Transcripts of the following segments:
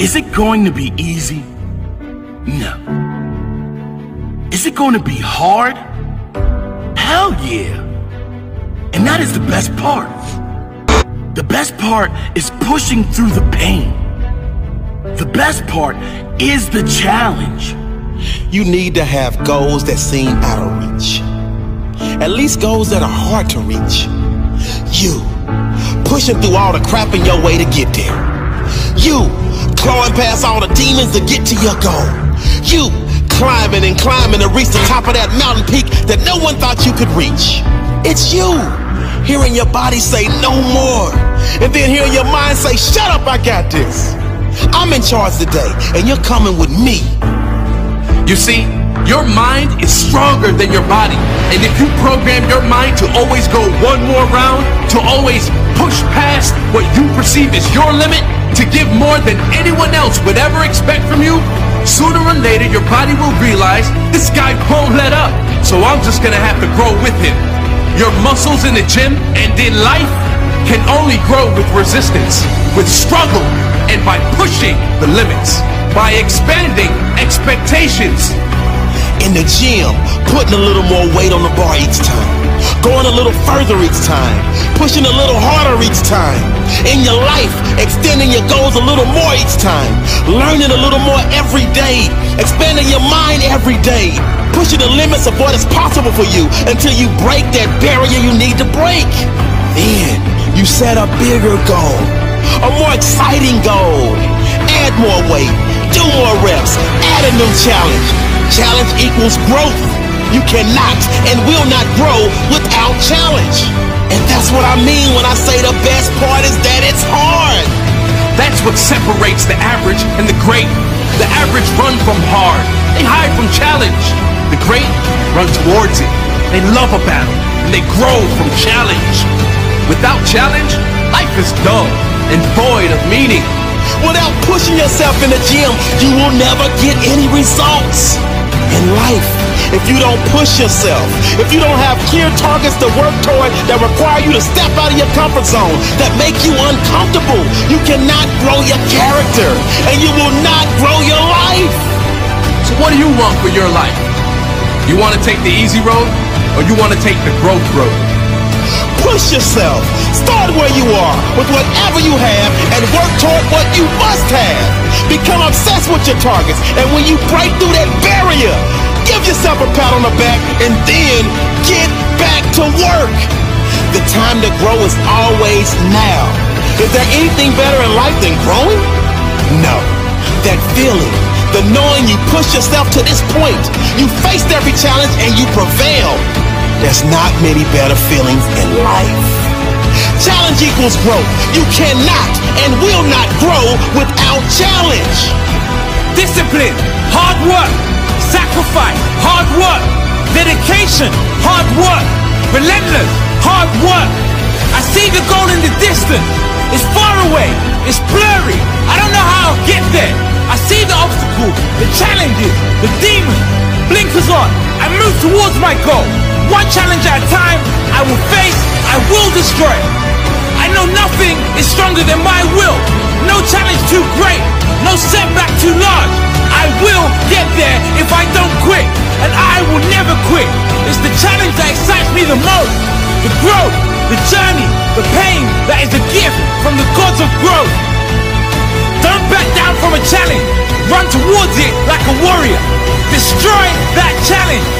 Is it going to be easy? No. Is it going to be hard? Hell yeah. And that is the best part. The best part is pushing through the pain. The best part is the challenge. You need to have goals that seem out of reach. At least goals that are hard to reach. You, pushing through all the crap in your way to get there. You, clawing past all the demons to get to your goal. You, climbing and climbing to reach the top of that mountain peak that no one thought you could reach. It's you, hearing your body say no more, and then hearing your mind say, shut up, I got this. I'm in charge today, and you're coming with me. You see, your mind is stronger than your body. And if you program your mind to always go one more round, to always push past what you perceive as your limit, to give more than anyone else would ever expect from you, sooner or later your body will realize this guy won't let up. So I'm just gonna have to grow with him. Your muscles in the gym and in life can only grow with resistance, with struggle, and by pushing the limits, by expanding expectations. In the gym, putting a little more weight on the bar each time. Going a little further each time. Pushing a little harder each time. In your life, extending your goals a little more each time. Learning a little more every day. Expanding your mind every day. Pushing the limits of what is possible for you until you break that barrier you need to break. Then you set a bigger goal, a more exciting goal. Add more weight, do more reps, add a new challenge. Challenge equals growth. You cannot and will not grow without challenge. And that's what I mean when I say the best part is that it's hard. That's what separates the average and the great. The average run from hard. They hide from challenge. The great run towards it. They love a battle and they grow from challenge. Without challenge, life is dull and void of meaning. Without pushing yourself in the gym, you will never get any results. In life, if you don't push yourself, if you don't have clear targets to work toward that require you to step out of your comfort zone, that make you uncomfortable, you cannot grow your character and you will not grow your life. So what do you want for your life? You want to take the easy road or you want to take the growth road? Push yourself. Start where you are with whatever you have and work toward what you must have. Become obsessed with your targets. And when you break through that barrier, give yourself a pat on the back and then get back to work. The time to grow is always now. Is there anything better in life than growing? No. That feeling, the knowing you push yourself to this point, you faced every challenge and you prevailed. There's not many better feelings in life. Challenge equals growth. You cannot and will not grow without challenge. Discipline, hard work, sacrifice, hard work, dedication, hard work, relentless, hard work. I see the goal in the distance. It's far away. It's blurry. I don't know how I'll get there. I see the obstacles, the challenges, the demons. Blinkers on. I move towards my goal. One challenge at a time, I will face, I will destroy. I know nothing is stronger than my will. No challenge too great, no setback too large. I will get there if I don't quit, and I will never quit. It's the challenge that excites me the most. The growth, the journey, the pain that is a gift from the gods of growth. Don't back down from a challenge. Run towards it like a warrior. Destroy that challenge.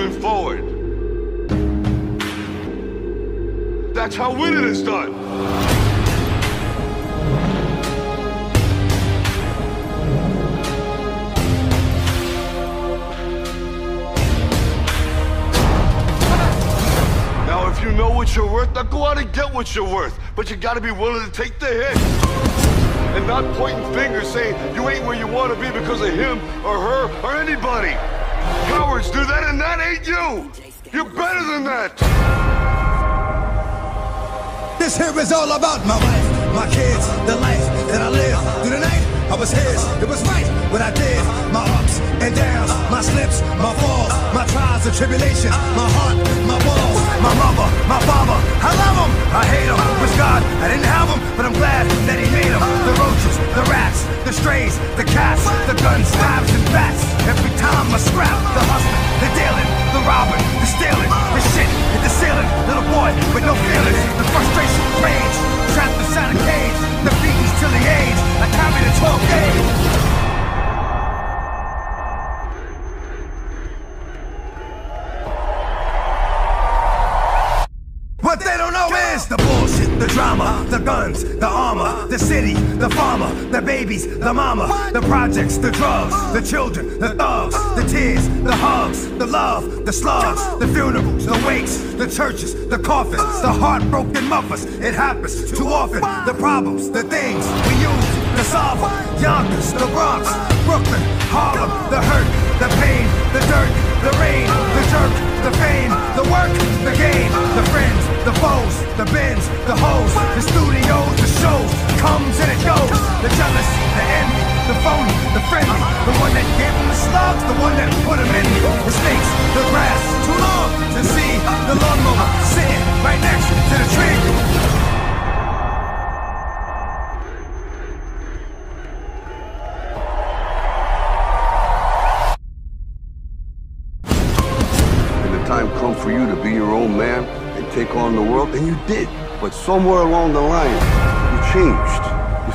moving forward. That's how winning is done. Now, if you know what you're worth, now go out and get what you're worth. But you gotta be willing to take the hit. and not pointing fingers saying you ain't where you want to be because of him or her or anybody. Cowards do that and that ain't you. You're better than that. This here is all about my wife, my kids, the life that I live. Through the night, I was his. It was right what I did. My ups and downs, my slips, my falls, my trials and tribulations, my heart, my walls, my mother, I hate him. Was God, I didn't have him, but I'm glad that he made him. The roaches, the rats, the strays, the cats, the guns, knives, and bats. Every time I scrap, the hustling, the dealing, the robbing, the stealing, the shit hit the ceiling. Little boy with no feelings, the frustration, the mama, the projects, the drugs, the children, the thugs, the tears, the hugs, the love, the slugs, the funerals, the wakes, the churches, the coffins, the heartbroken mothers. It happens too often. The problems, the things we use to solve them. Yonkers, the Bronx, Brooklyn, Harlem, the hurt, the pain, the dirt, the rain, the jerk, the fame, the work, the game, the friends, the foes, the bins, the hoes, the studios, the shows, comes and it goes. The jealous, the envy, the phony, the friendly, the one that gave them the slugs, the one that put them in. The snakes, the grass, too long to see the lawnmower sitting right next to the tree. When the time come for you to be your own man and take on the world, and you did. But somewhere along the line, you changed.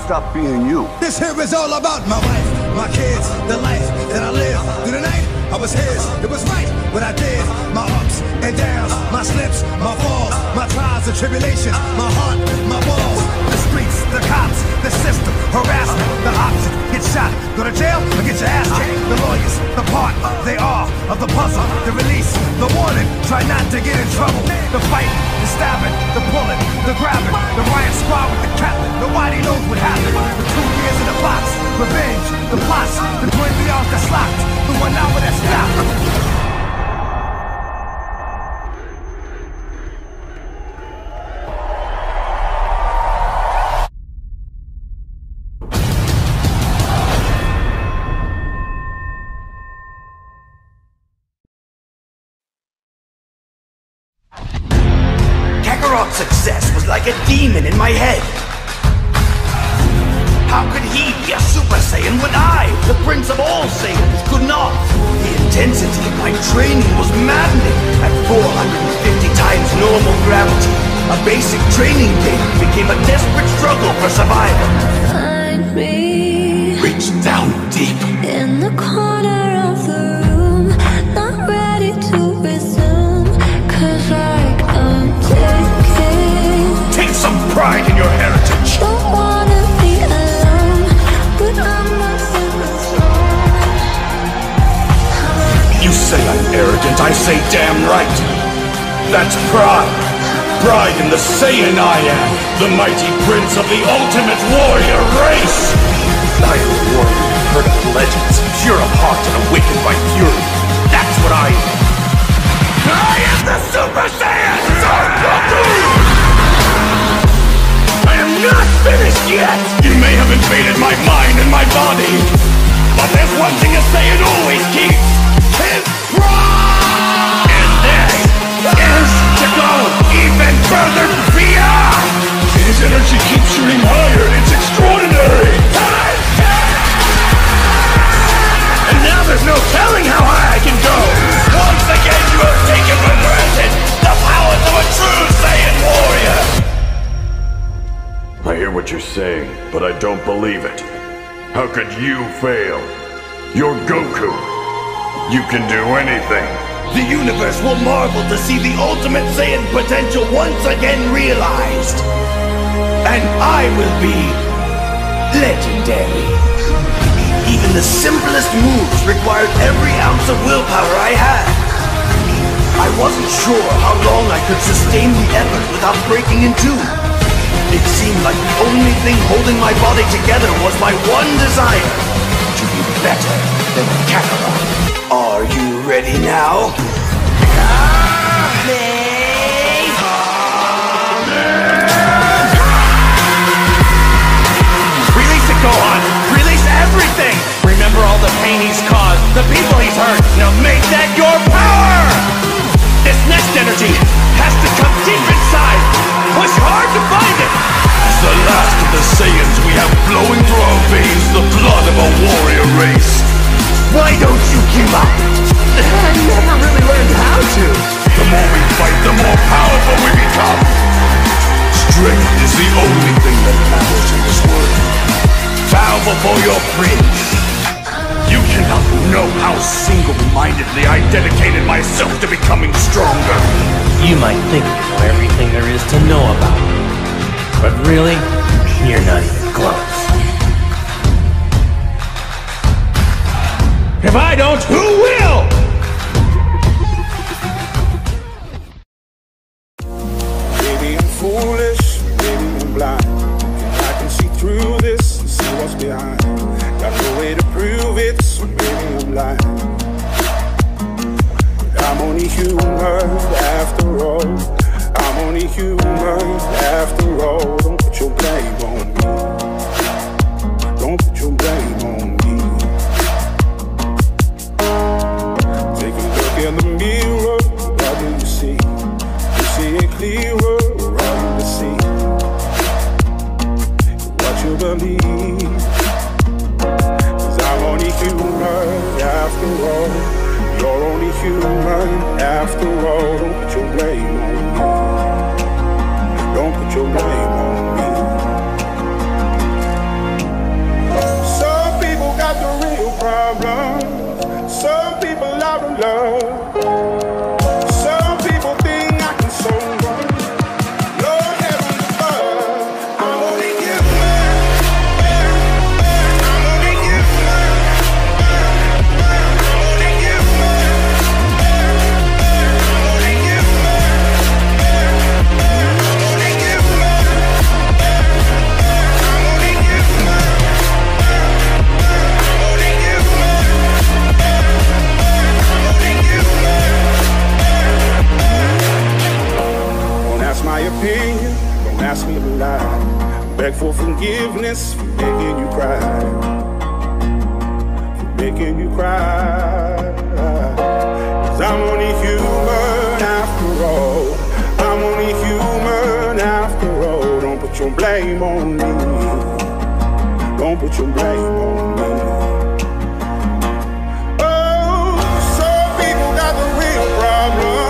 Stopped being you. This here is all about my wife, my kids, the life that I live. Through the night, I was his. It was right what I did. My ups and downs, my slips, my falls, my trials and tribulations, my heart, my walls, the streets, the cops, the system, harassment, the option, get shot, go to jail or get your ass kicked. The lawyers, the part they are of the puzzle, the release, the warning, try not to get in trouble. The fight, the stabbing, the pulling, the grabbing, the riot squad with the captain. Nobody knows what happened. The two years in the box, revenge, the plots, the 20 yards that's locked, the one hour that's stopped. Success was like a demon in my head. How could he be a Super Saiyan when I, the Prince of all Saiyans, could not? The intensity of my training was maddening. At 450 times normal gravity, a basic training day became a desperate struggle for survival. Find me Reach down deep. in the corner That's pride. Pride in the Saiyan I am, the mighty prince of the ultimate warrior race. You're saying, but I don't believe it. How could you fail? You're Goku. You can do anything. The universe will marvel to see the ultimate Saiyan potential once again realized. And I will be legendary. Even the simplest moves required every ounce of willpower I had. I wasn't sure how long I could sustain the effort without breaking in two. It seemed like the only thing holding my body together was my one desire to be better than Kakarot. Are you ready now? Release it, Gohan! Release everything! Remember all the pain he's caused, the people he's hurt. Now make that your power! This next energy has to come deep inside. Push hard to find it. As the last of the Saiyans, we have flowing through our veins the blood of a warrior race. Why don't you give up? I never really learned how to. The more we fight, the more powerful we become. Strength is the only thing that matters in this world. Bow before your prince. You cannot know how single-mindedly I dedicated myself to becoming stronger. You might think you know everything there is to know about but really, you're not even close. If I don't, human after all. Don't put your blame on me. Don't put your blame on me. Take a look in the mirror. What do you see? You see it clearer. All you see. What you believe. Cause I'm only human after all. You're only human after all. Don't put your blame on me. Don't put your blame on me. Some people got the real problems. Some for forgiveness for making you cry. For making you cry. Cause I'm only human after all. I'm only human after all. Don't put your blame on me. Don't put your blame on me. Oh, some people got the real problem.